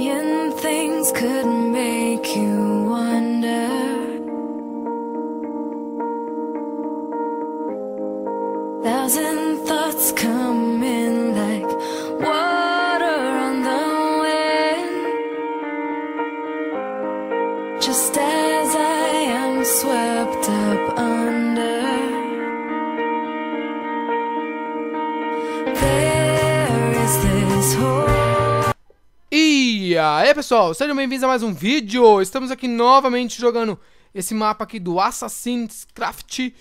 million things could make you wonder. Thousand thoughts come in like water on the wind. Just as I am swept up under. There is this whole E aí pessoal, sejam bem-vindos a mais um vídeo. Estamos aqui novamente jogando esse mapa aqui do Assassin's Craft,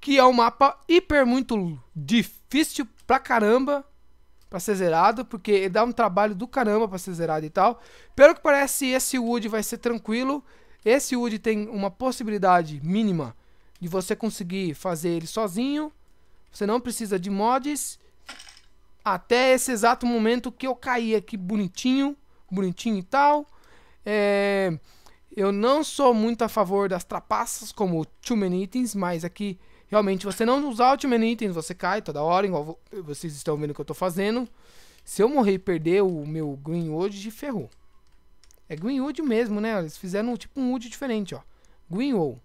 que é um mapa hiper muito difícil pra caramba pra ser zerado, porque dá um trabalho do caramba pra ser zerado e tal. Pelo que parece, esse Wood vai ser tranquilo. Esse Wood tem uma possibilidade mínima de você conseguir fazer ele sozinho. Você não precisa de mods. Até esse exato momento que eu caí aqui bonitinho, bonitinho e tal. É, eu não sou muito a favor das trapaças como Too Many Items, mas aqui realmente você não usar o Too Many Items, você cai toda hora, igual vo- vocês estão vendo que eu tô fazendo. Se eu morrer e perder o meu Greenwood, ferrou. É Greenwood mesmo, né? Eles fizeram tipo um wood diferente, ó. Greenwood.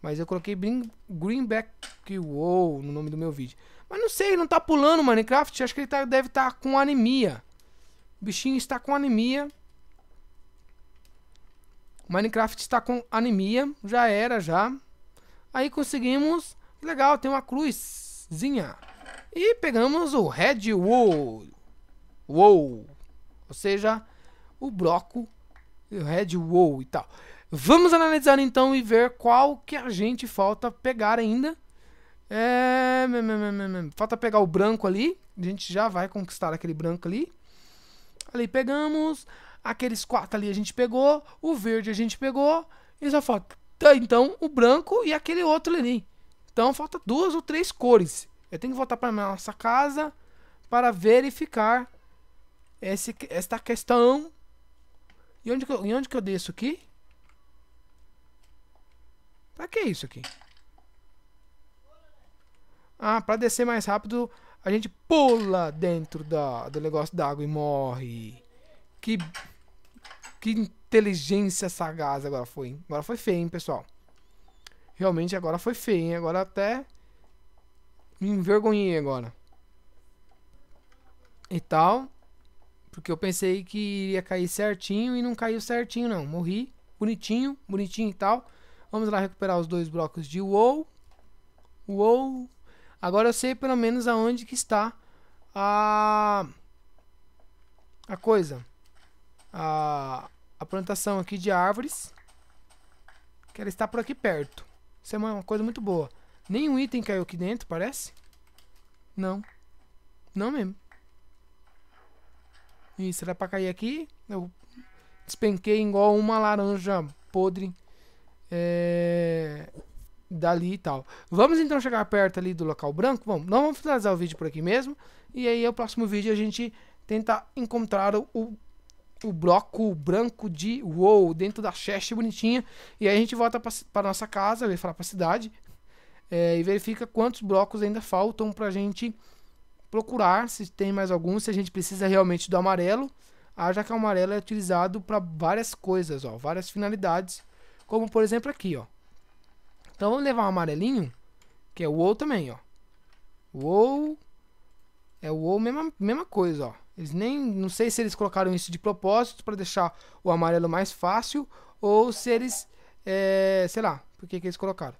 Mas eu coloquei Green, Greenback Wall no nome do meu vídeo. Mas não sei, não tá pulando o Minecraft. Acho que ele tá- deve estar com anemia. Bichinho está com anemia. Minecraft está com anemia. Já era, já. Aí conseguimos. Legal, tem uma cruzzinha. E pegamos o Red Wool. Wool. Ou seja, o bloco. O Red Wool e tal. Vamos analisar então e ver qual que a gente falta pegar ainda. É. Falta pegar o branco ali. A gente já vai conquistar aquele branco ali. Ali pegamos. Aqueles quatro ali a gente pegou. O verde a gente pegou. E só falta então o branco e aquele outro ali. Então falta duas ou três cores. Eu tenho que voltar para nossa casa para verificar esse, esta questão. E onde, que eu, e onde que eu desço aqui? Pra que isso aqui? Ah, pra descer mais rápido, a gente pula dentro da, do negócio d'água e morre. Que, que inteligência sagaz agora foi. hein? Agora foi feio, hein, pessoal. Realmente agora foi feio, hein? Agora até me envergonhei agora. E tal. Porque eu pensei que iria cair certinho e não caiu certinho, não. Morri. Bonitinho, bonitinho e tal. Vamos lá recuperar os dois blocos de WoW. WoW. Agora eu sei pelo menos aonde que está a a coisa. A, a plantação aqui de árvores. Que ela está por aqui perto. Isso é uma coisa muito boa. Nenhum item caiu aqui dentro, parece? Não. Não mesmo. Isso, era pra cair aqui. Eu despenquei igual uma laranja podre. É, dali e tal. Vamos então chegar perto ali do local branco. Bom, não vamos finalizar o vídeo por aqui mesmo. E aí, o próximo vídeo a gente tenta encontrar o, o, bloco branco de WoW dentro da chest bonitinha. E aí a gente volta para nossa casa, vai falar para a cidade. é, e verifica quantos blocos ainda faltam pra gente procurar se tem mais algum, se a gente precisa realmente do amarelo. Ah, já que o amarelo é utilizado para várias coisas, ó, várias finalidades. Como por exemplo aqui, ó. Então vamos levar um amarelinho, que é o WoW também, ó. WoW é o WoW mesma, mesma coisa, ó. Eles nem, não sei se eles colocaram isso de propósito para deixar o amarelo mais fácil ou se eles, é, sei lá, por que que eles colocaram.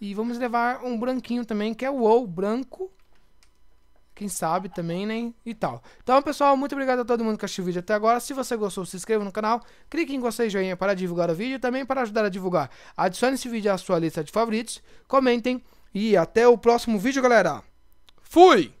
E vamos levar um branquinho também, que é o WoW branco. Quem sabe também, né? E tal. Então, pessoal, muito obrigado a todo mundo que assistiu o vídeo até agora. Se você gostou, se inscreva no canal. Clique em gostei e joinha para divulgar o vídeo e também para ajudar a divulgar. Adicione esse vídeo à sua lista de favoritos. Comentem. E até o próximo vídeo, galera. Fui!